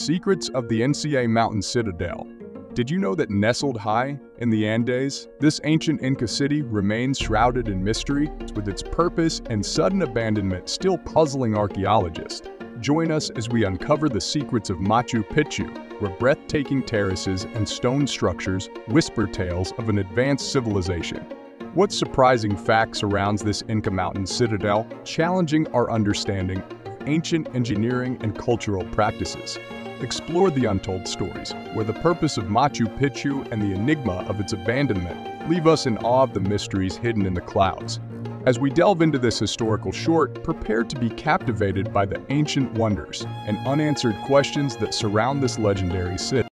Secrets of the Inca Mountain Citadel. Did you know that nestled high in the Andes, this ancient Inca city remains shrouded in mystery, with its purpose and sudden abandonment still puzzling archaeologists? Join us as we uncover the secrets of Machu Picchu, where breathtaking terraces and stone structures whisper tales of an advanced civilization. What surprising fact surrounds this Inca mountain citadel, challenging our understanding of ancient engineering and cultural practices? Explore the untold stories, where the purpose of Machu Picchu and the enigma of its abandonment leave us in awe of the mysteries hidden in the clouds. As we delve into this historical short, prepare to be captivated by the ancient wonders and unanswered questions that surround this legendary city.